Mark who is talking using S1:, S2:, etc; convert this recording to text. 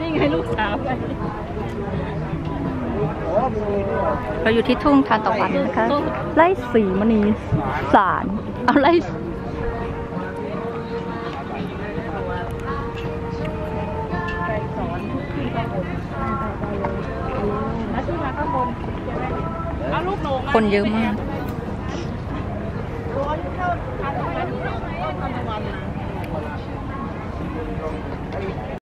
S1: นี่ไงลูกสาวไป
S2: เราอยู่ที่ทุ่งทานตะวันนะคะ ไล่สีมณีสารเอาไล่คนเยอะมาก
S1: ร้อนเข้าทานตะวัน